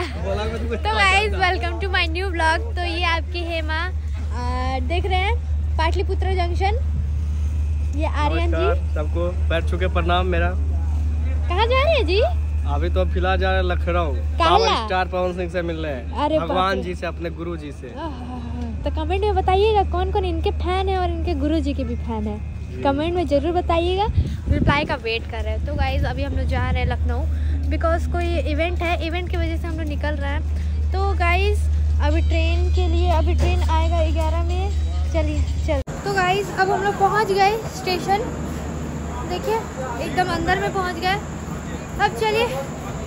तो guys welcome to my new blog तो ये आपकी हेमा देख रहे हैं पाटलिपुत्र जंक्शन ये आर्यन जी। सबको पैर छू के प्रणाम मेरा। कहाँ जा रहे हैं जी? अभी तो फ़िलहाल जा रहे लखनऊ? पावर स्टार पवन सिंह से मिल रहे हैं। अरे भगवान जी से अपने गुरु जी से। तो कमेंट में बताइएगा कौन कौन इनके फ़ैन है और इनके गुरु जी के भी फ़ैन है। कमेंट में ज़रूर बताइएगा। रिप्लाई का वेट कर रहे हैं। तो गाइज़ अभी हम लोग जा रहे हैं लखनऊ। बिकॉज़ कोई इवेंट है इवेंट की वजह से हम लोग निकल रहे हैं। तो गाइज़ अभी ट्रेन के लिए, अभी ट्रेन आएगा ग्यारह में। चलिए, चल। तो गाइज़ अब हम लोग पहुँच गए स्टेशन देखिए, एकदम अंदर में पहुँच गए। अब चलिए,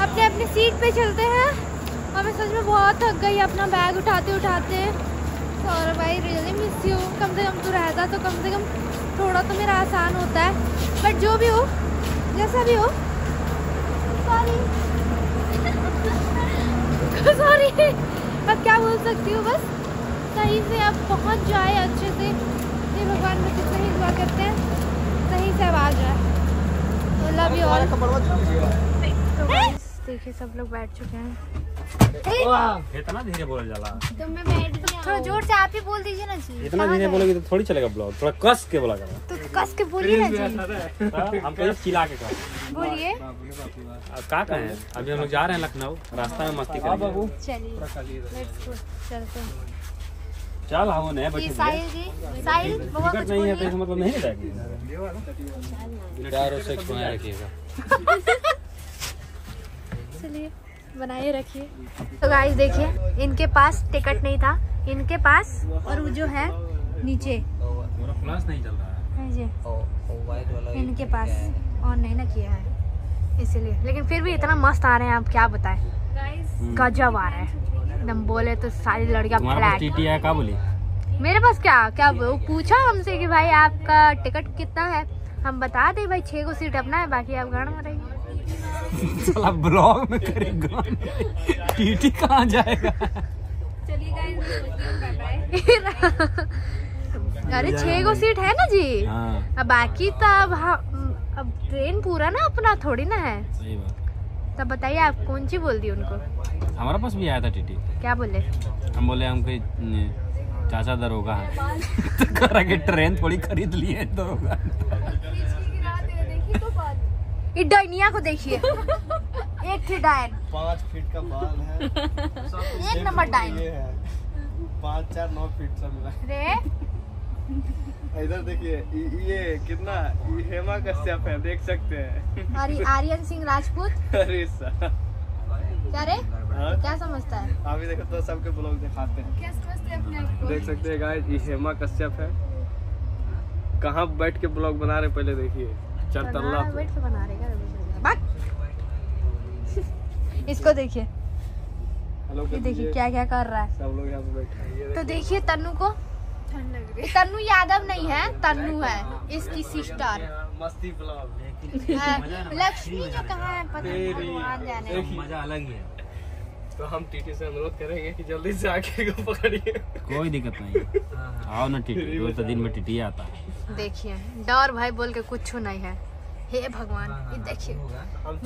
अपने अपने सीट पे चलते हैं। और मैं सच में बहुत थक गई अपना बैग उठाते उठाते। और भाई रियली मिस यू कम से कम तो रहता तो कम से कम थोड़ा तो मेरा आसान होता है। बट जो भी हो, जैसा भी हो सॉरी सॉरी क्या बोल सकती हूँ? बस सही से अब पहुँच जाए अच्छे से। ये भगवान में सही ही दुआ करते हैं सही से अब आ जाए। तो लव यू ऑल देखिए सब लोग बैठ चुके हैं। इतना धीरे बोला जाला। तो मैं बैठ गया थोड़ा ज़ोर से आप ही बोल दीजिए ना जी। इतना कहाँ धीरे? बोलोगे तो थोड़ी चलेगा ब्लॉग थोड़ा कस के बोला करो। तो कस के बोलिए ना जी। हाँ, हम कहीं चिल्ला के कहो बोलिए। अब का कहें अभी हम लोग जा रहे हैं लखनऊ रास्ता में मस्ती करेंगे। चलिए लेट्स चलते हैं। चल हम नहीं ये बैठे साहिल जी साहिल बाबा टिकट नहीं है तो इसका मतलब नहीं रखिएगा। चलिए। बनाए रखिए। तो गाइस देखिए इनके पास टिकट नहीं था। इनके पास और वो जो है नीचे। मेरा फ्लैश नहीं चल रहा है जी। इनके पास ऑन नहीं ना किया है इसीलिए। लेकिन फिर भी इतना मस्त आ रहे हैं आप क्या बताएँ। गजब आ रहा है। एकदम बोले तो सारी लड़कियाँ तुम्हारे पास फ्लैट टीटी है का बोली? मेरे पास क्या क्या वो पूछा हमसे कि भाई आपका टिकट कितना है? हम बता दे भाई छह को सीट अपना है बाकी आप गाड़ में रहिए साला ब्लॉग में करेगा टीटी कहाँ जाएगा? अरे छह को सीट है ना जी? हाँ। अब बाकी तो अब अब ट्रेन पूरा ना अपना थोड़ी ना है। तब बताइए आप कौन सी बोल दी उनको? हमारे पास भी आया था टीटी क्या बोले? हम बोले हम कोई चाचा दरोगा है। तो कह रहा कि ट्रेन थोड़ी खरीद लिए दरोगा। ये को देखिए। एक थी डायन पाँच फीट का बाल है। एक नंबर डायन पाँच चार नौ फीट सब मिला। रे। इधर देखिए ये- कितना ये हेमा कश्यप है देख सकते हैं। आर्य- आर्यन सिंह राजपूत। अरे क्या रे? हाँ? क्या समझता है? अभी देखो तो सबके ब्लॉग दिखाते हैं। क्या समझते हैं अपने देख सकते हैं गाइस ये हेमा कश्यप है। कहाँ बैठ के ब्लॉग बना रहे पहले देखिए। बना इसको देखिए। ये देखिए क्या क्या कर रहा है। सब लोग यहाँ पे बैठे तो देखिए। तन्नू को। तन्नू यादव नहीं है तन्नू है इसकी सिस्टर मस्ती लक्ष्मी जो कहा है पता नहीं जाने। मज़ा अलग ही है। तो हम टीटी से अनुरोध करेंगे कि जल्दी से आके को पकड़िए। कोई दिक्कत नहीं। आओ ना टीटी तो दिन में टीटी आता है। देखिए डर भाई बोल के कुछ नहीं है। हे भगवान ये देखिए।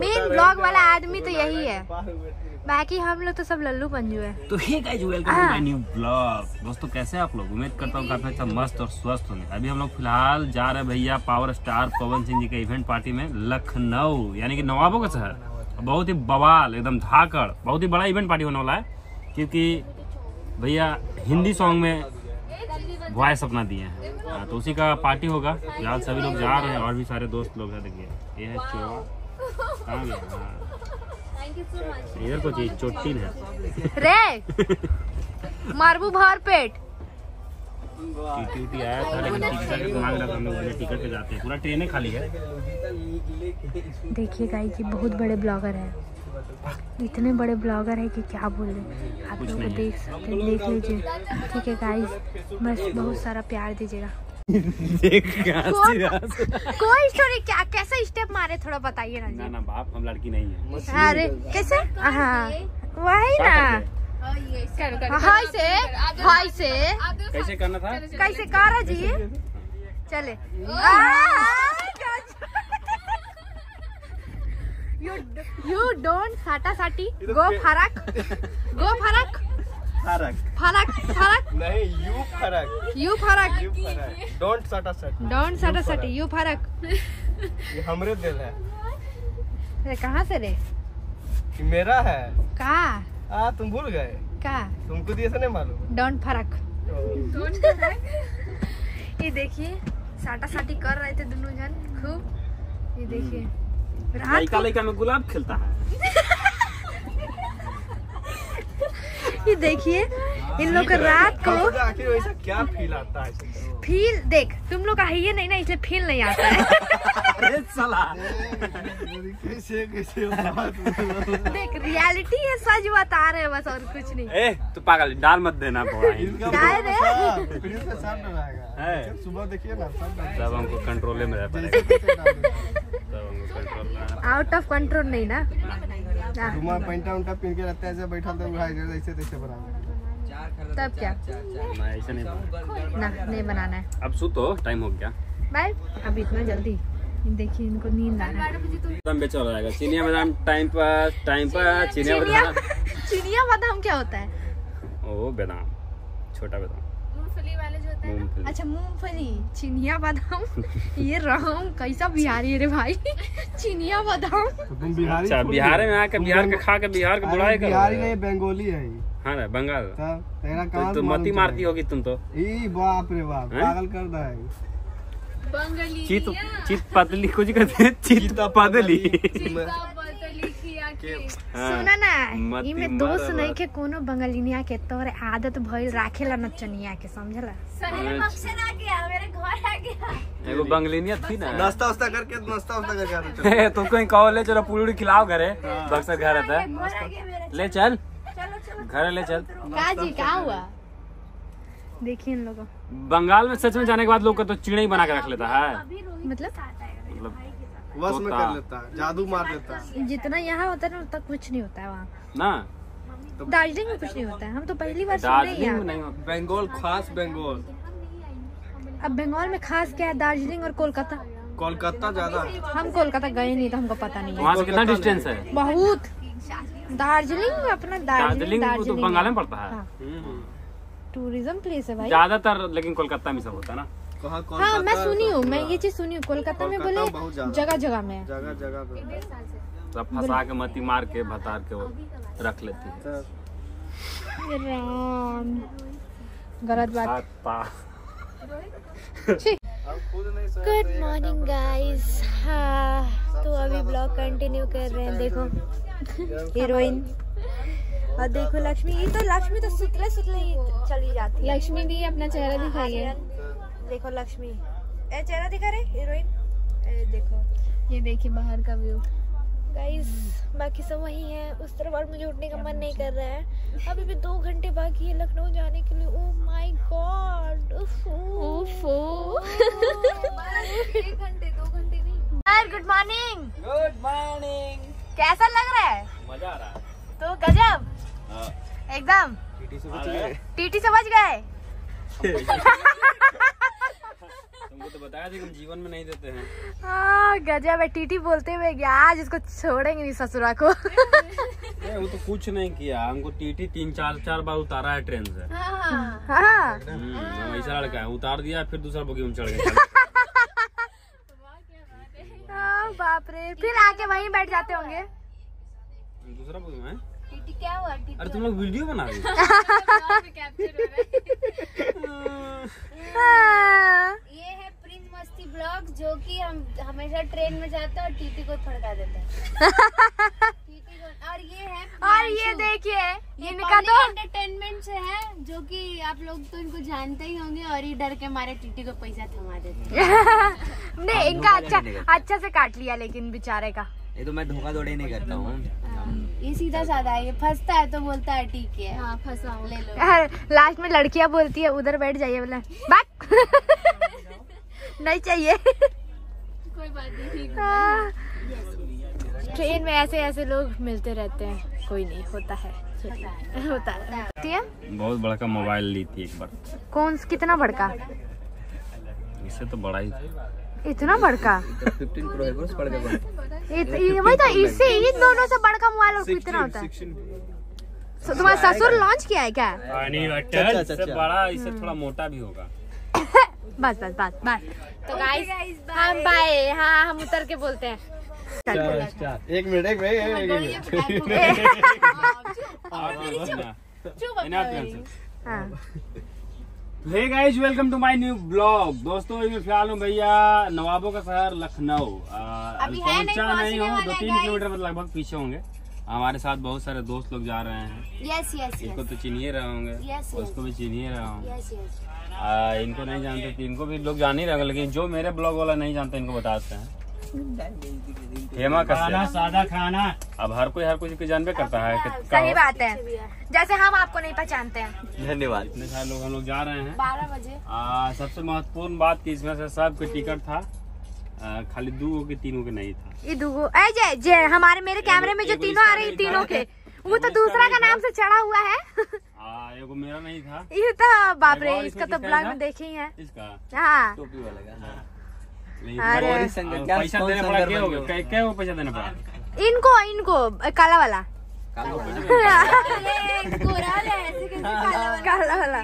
मेन ब्लॉग वाला आदमी तो यही है। हैं। बाकी हम लोग तो सब लल्लू पंजू है। तो hey guys welcome to my new blog दोस्तों कैसे आप लोग? उम्मीद करता हूँ काफ़ी अच्छा मस्त और स्वस्थ होंगे। अभी हम लोग फ़िलहाल जा रहे हैं भैया पावर स्टार पवन सिंह जी के इवेंट पार्टी में लखनऊ यानी कि नवाबों का शहर। बहुत ही बवाल एकदम धाकड़ बहुत ही बड़ा इवेंट पार्टी होने वाला है क्योंकि भैया हिंदी सॉन्ग में वॉइस अपना दिए हैं। हाँ, तो उसी का पार्टी होगा। फ़िलहाल सभी लोग जा रहे हैं और भी सारे दोस्त लोग हैं देखिए। ये है चोवा कहाँ गया हाँ। इधर को चीज़ चोटिल है। रे! मारबू भर पेट टीटी आया था लेकिन टिकट मांग रहा था हम लोग बोले टिकट पे जाते हैं। पूरा ट्रेन खाली है। देखिए गाइस ये बहुत बड़े ब्लॉगर है। इतने बड़े ब्लॉगर है कि क्या बोल रहे आप लोग देख सकते हैं देख लीजिए ठीक है गाइस बस बहुत सारा प्यार दीजिएगा कोई स्टोरी क्या कैसा स्टेप मारे थोड़ा बताइए ना ना ना बाप हम लड़की नहीं है अरे कैसे हाँ वही ना हाय से हाय से कैसे करना था कैसे करा जी चले आ, यू डोंट साटा साटी गो फरक गो फरक फरक फरक फरक नहीं यू फरक यू फरक यू फरक डोंट सटा सट डोंट साटा साटी यू फरक ये हमरे दिल है। अरे कहाँ से रे? मेरा है? का? आ तुम भूल गए। का? तुमको दिए से नहीं मालूम। डोंट फरक ये देखिए साटा साटी कर रहे थे दोनों जन। खूब। ये देखिए। लड़का लड़का में गुलाब खिलता है। ये देखिए इन लोग को रात को क्या फील आता है फील देख तुम लोग का है ये नहीं ना इसलिए फील नहीं आता है। अरे कैसे कैसे देख रियलिटी है सच बता रहे हैं बस और कुछ नहीं। ए तू पागल डाल मत देना ही। है। सुबह देखिए ना सब हमको कंट्रोल में रह जैसे पड़ेगा। तैसे डाल देगा। तब हमको कंट्रोल में रहना आउट ऑफ़ कंट्रोल नहीं ना? ना, पैंटा उंटा पहन के रहते हैं ऐसे बैठा तो ऐसे तैसे बना तब क्या? मैं ऐसे नहीं। ना नहीं बनाना है। अब सो तो टाइम हो गया। बाय अब इतना जल्दी? देखिए इनको नींद आ रहा है एकदम बेचल हो जाएगा। चिनिया बादाम टाइम पर टाइम पर चिनिया चिनिया बादाम। चिनिया बादाम क्या होता है? ओ बादाम। छोटा बादाम मूंगफली वाले जो होते हैं मूंगफली। अच्छा मूंगफली। चिनिया बादाम। ये राम कैसा बिहारी है रे भाई? चिनिया बादाम। तो तुम बिहारी अच्छा बिहार में आके तुम बिहार के खा के बिहार के बुराई कर। बिहारी नहीं बंगाली है हाँ ना बंगाल। तब तेरा तो, तो मती? मारती होगी तुम तो। ई बाप रे बाप? पागल कर रहा है। बंगाली चित चित पतली कुछ कहते हैं चित पतली के हाँ, सुना ना इमे मारा दोस्त नहीं के कोनो बंगालिनिया के तोरे आदत भइल राखेला नचनिया के समझला? सही अक्षर आ गया मेरे घर आ गया। एगो बंगलिनिया थी ना। नाश्ता वास्ता करके नाश्ता वास्ता करके आते चलो। तो कहीं कहो ले चलो पूरी खिलाओ घरे बक्सर घर रहता है आ गया ले चल। चलो चलो। घर ले चल। का जी का हुआ? देखिए इन लोगों। बंगाल में सच में जाने के बाद लोग का तो चिड़ै बना के रख लेता है। मतलब? मतलब साथ बस में कर लेता है जादू मार लेता। है जितना यहाँ होता है ना उतना कुछ नहीं होता है वहाँ। ना? दार्जिलिंग में कुछ नहीं होता है। हम तो पहली बार सुन रहे हैं दार्जिलिंग यहाँ नहीं बंगाल खास बंगाल। अब बंगाल में खास क्या है दार्जिलिंग और कोलकाता? कोलकाता ज़्यादा। हम कोलकाता गए नहीं तो हमको पता नहीं है। वहाँ से कितना डिस्टेंस है? बहुत। दार्जिलिंग अपना दार्जिलिंग दार्जिलिंग तो बंगाल में पड़ता है। हाँ। हम्म। टूरिज़्म प्लेस है भाई। ज़्यादातर लेकिन कोलकाता में सब होता है ना। कहाँ हाँ मैं सुनी हूँ मैं ये चीज़ सुनी हूँ कोलकाता में बोले जगह जगह में। जगह जगह सब फंसा के मती मार के भतार के रख लेती है। राम। गलत बात। गुड मॉर्निंग गाइस हाँ। तो अभी ब्लॉग कंटिन्यू कर रहे हैं देखो। हीरोइन और देखो लक्ष्मी ये तो लक्ष्मी तो सुतले सुतले ही चली जाती है। लक्ष्मी भी अपना चेहरा दिखाइए। देखो लक्ष्मी। ए चेहरा दिखा रहे हीरोइन। देखो। ये देखिए बाहर का व्यू। गाइस बाकी सब वही है। उस तरफ़ और मुझे उठने का मन नहीं कर रहा है। अभी भी दो घंटे बाकी है लखनऊ जाने के लिए। Oh ओह माय गॉड ओफो एक घंटे दो घंटे नहीं। Sir good morning good morning कैसा लग रहा है? मज़ा आ रहा है। तो गजब। हाँ। एकदम। टीटी से बच गए। टीटी समझ गए। तुमको तो बताया था कि हम जीवन में नहीं देते हैं। हाँ गजब है टीटी बोलते हुए गया आज इसको छोड़ेंगे नहीं ससुरा को। ए, वो तो कुछ नहीं किया हमको टीटी तीन चार चार बार उतारा है ट्रेन से। हाँ हम्म, हम ऐसा लड़का है उतार दिया फिर दूसरा बोगी में चढ़ गए। हाँ, बाप रे फिर आके वहीं बैठ जाते होंगे। दूसरा बोगी में? टीटी क्या हुआ? अरे तुम लोग वीडियो बना रही हो? कैप्चर हो रहा है हाँ। ये है प्रिंस मस्ती ब्लॉग जो कि हम हमेशा ट्रेन में जाते हैं और टीटी को फड़का देते हैं। टीटी को और ये है और ये देखिए ये इनका तो एंटरटेनमेंट से है जो कि आप लोग तो इनको जानते ही होंगे और ये डर के मारे टीटी को पैसा थमा देते हैं। नहीं इनका अच्छा अच्छा से काट लिया लेकिन बेचारे का। ये तो मैं धोखा धोड़ी नहीं करता हूँ। ये सीधा साधा है ये फंसता है तो बोलता है ठीक है हाँ फंसा ले लो। लास्ट में लड़कियाँ बोलती है उधर बैठ जाइए बोले बात नहीं चाहिए कोई बात नहीं ठीक हाँ। ट्रेन में ऐसे ऐसे लोग मिलते रहते हैं कोई नहीं होता है। होता है। बहुत बड़ा का मोबाइल ली थी एक बार। कौन कितना बड़का इससे तो बड़ा ही था। इतना बड़का फिफ्टीन प्रो है बस पड़ गया इत- ये- वही तो इससे इन दोनों से बड़का मोबाइल और कितना होता है? तो तुम्हारा ससुर लॉन्च किया है क्या? चचा। बड़ा इससे थोड़ा मोटा भी होगा। बस बस बस बस। तो गाइस हम बाय हाँ हम उतर के बोलते हैं। एक मिनट एक मिनट एक मिनट हाँ hey. Guys welcome to my new blog दोस्तों मैं फ़िलहाल हूँ भैया नवाबों का शहर लखनऊ। पहुँचा नहीं हूँ दो तीन किलोमीटर में लगभग पीछे होंगे। हमारे साथ बहुत सारे दोस्त लोग जा रहे हैं। यस यस इसको तो चिन्हिए रहे होंगे। Yes, yes. उसको भी चिन्हिए रहा हूँ यस यस आ, इनको नहीं जानते तो इनको भी लोग जान ही रहे लेकिन जो मेरे ब्लॉग वाला नहीं जानते इनको बताते हैं। हेमा खाना सादा खाना। अब हर कोई हर कोई को जानबे करता है कि सही बात है। जैसे हम आपको नहीं पहचानते हैं। धन्यवाद। इतने सारे लोग हम लोग जा रहे हैं। बारह बजे। सबसे महत्वपूर्ण बात की इसमें से सबके टिकट था। आ, खाली दो के तीनों के नहीं था। ये जय जय हमारे मेरे कैमरे में जो तीनों आ रही तीनों के वो तो दूसरा का नाम था। से चढ़ा हुआ है। आ, एगो मेरा नहीं था। ये तो बाप रे इसका तो ब्लॉग में देखे ही है। इसका। हाँ। टोपी वाला का अरे। क्या पैसा देना पड़ा क्या हो गया? हो? कै- क्या वो पैसा देना पड़ा? इनको इनको काला वाला। काला वाला।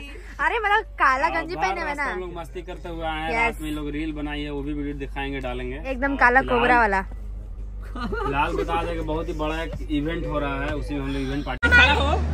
अरे मतलब काला गंजी पहने हुए ना। लोग मस्ती करते हुए आए हैं रात में लोग रील बनाई है वो भी वीडियो दिखाएँगे डालेंगे। एकदम काला कोबरा वाला। फ़िलहाल बता दें कि बहुत ही बड़ा एक इवेंट हो रहा है उसी में हम लोग इवेंट पार्टी खड़ा हो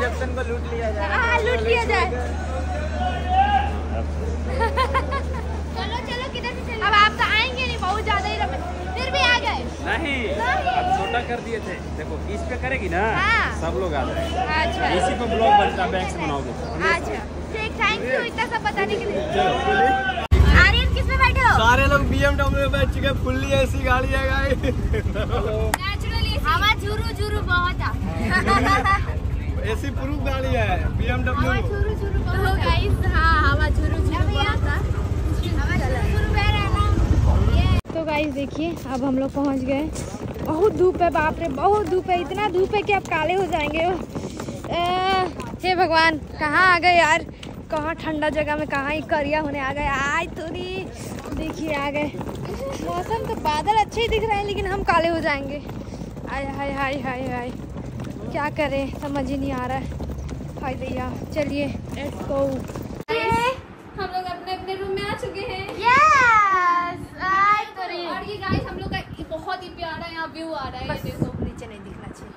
जंक्शन को लूट लिया जाए। हाँ लूट लिया जाए। चलो चलो किधर से चलो? अब आप तो आएँगे नहीं बहुत ज़्यादा ही फिर भी आ गए। नहीं अब छोटा कर दिए थे। देखो इस पे करेगी ना हाँ। सब लोग आ जाएँगे। अच्छा। इसी पे ब्लॉग बनता है से बनाओगे। अच्छा। ठीक थैंक यू इतना सब बताने के लिए। आर्यन किसमें बैठे हो? सारे लोग बीएमडब्ल्यू में बैठ चुके फुल्ली ऐसी गाड़ी है गाइस नेचुरली हवा झुरू झुरू बहुत आ। ऐसी प्रूफ गाड़ी है बीएमडब्ल्यू तो गाइस हाँ हवा झुरू झुरू बहुत था। है तो गाइस देखिए अब हम लोग पहुँच गए। बहुत धूप है बाप रे बहुत धूप है इतना धूप है कि आप काले हो जाएँगे। हे भगवान कहाँ आ गए यार? कहाँ ठंडा जगह में कहाँ ही करिया होने आ गए? आज थोड़ी देखिए आ गए। मौसम तो बादल अच्छे ही दिख रहे हैं लेकिन हम काले हो जाएँगे। आय हाय हाय हाय हाय क्या करें? समझ ही नहीं आ रहा है। हाय भैया चलिए लेट्स गो हम लोग अपने अपने रूम में आ चुके हैं। यस आई और ये गाइस हम लोग का बहुत ही प्यारा यहाँ व्यू आ रहा है देखो। नीचे नहीं दिखना चाहिए।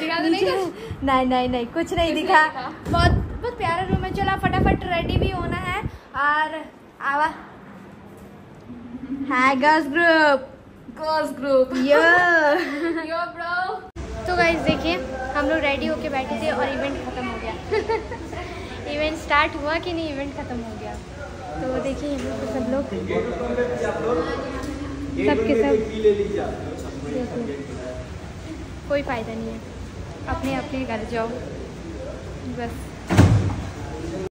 दिखा दो नहीं कुछ नहीं नहीं नहीं कुछ नहीं दिखा। बहुत बहुत प्यारा रूम है चलो फटाफट रेडी भी होना है। और आवा। Hi girls group girls group yo yo bro तो गाइज़ देखिए, हम लोग रेडी होके बैठे थे और इवेंट ख़त्म हो गया। इवेंट स्टार्ट हुआ कि नहीं इवेंट ख़त्म हो गया। तो देखिए, यहाँ पर सब लोग। सबके सब। कोई फ़ायदा नहीं है। अपने अपने घर जाओ। बस।